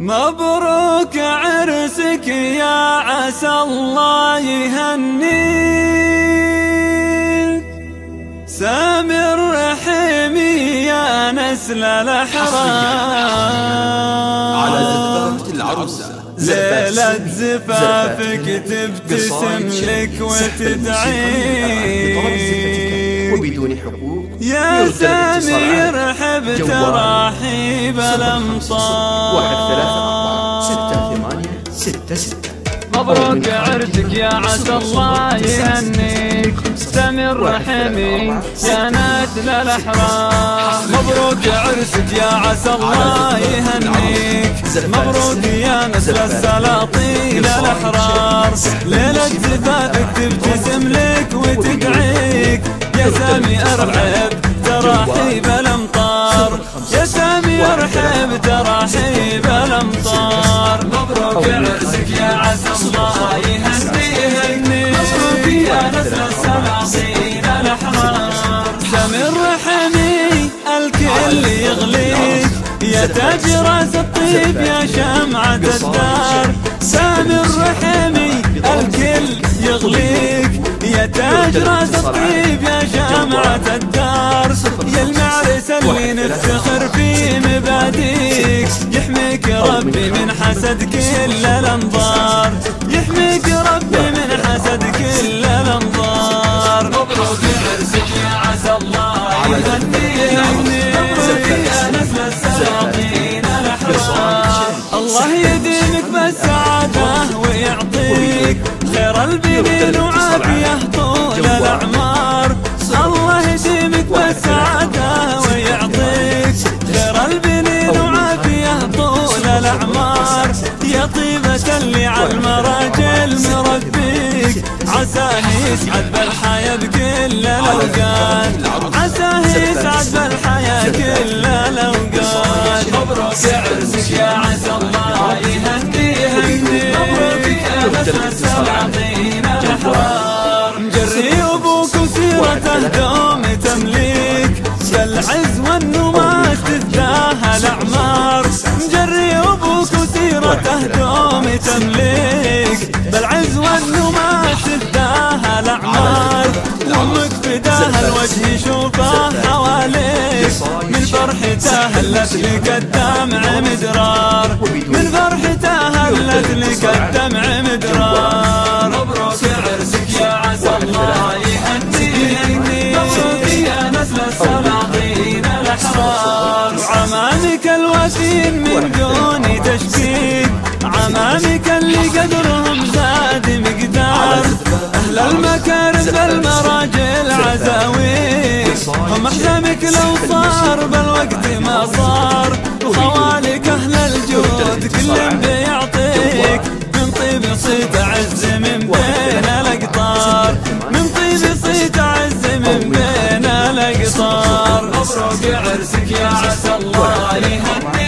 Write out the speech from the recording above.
مبروك عرسك يا عسى الله يهنيك سامر رحيمي يا نسل الأحرار. على زفافة العروسة ليلة زفافك تبتسم لك وتدعيك وبدون حقوق. يا سمير حب تراحيب الأمطار. واحد ثلاثة أربعة ستة ثمانية ستة ستة. مبروك عرسك يا عسى الله يهنيك. استمر حمي يا نسل الأحرار. مبروك عرسك يا عسى الله يهنيك. مبروك يا نسل السلاطين الأحرار. ليلة زفافك تبتسم لك وتدعيك يا سامي أرحب تراحيب الأمطار. يا سامي أرحب تراحيب الأمطار. مبروك عرسك يا عسى الله يهني يهني. مبروك يا نسل السلاطين الاحرار سامر حمي الكل يغليك. يا تاج راس الطيب يا شمعة الدار. سامر حمي الكل يغليك. يا تاج راس الطيب يا شمعة الدار يا المعرس اللي نفتخر في مباديك يحميك ربي من حسد كل الأنظار. يحميك ربي من حسد كل الأنظار. مبروك عرسك يا عسى الله يهنيك يا نسل السلاطين الأحرار. الله يديمك بالسعادة ويعطيك خير البنين وعافيه طول الأعمار. الله يديمك بالسعاده ويعطيك. خير البنين وعافيه طول الأعمار. يا طيبة اللي على المراجل مربيك عساه يسعد بالحياة بكل الأوقات. عساه يسعد بالحياة كل الأوقات. مبروك عرسك يا دوم تمليك بالعز والنماس تتباهى الاعمار وامك فداها الوجه يشوفه حواليك. من فرحته هلت لك الدمع مدرار. من فرحته هلت لك الدمع مدرار. مبروك عرسك يا عسى الله يهني. مبروك يا نسل السلاطين الأحرار. عمامك الوثين من دون صار وخوالك أهل الجود كل بيعطيك. من طيب صيت عز من بين الأقطار. من طيب صيت عز من بين الأقطار. مبروك عرسك يا عسى الله يهنيك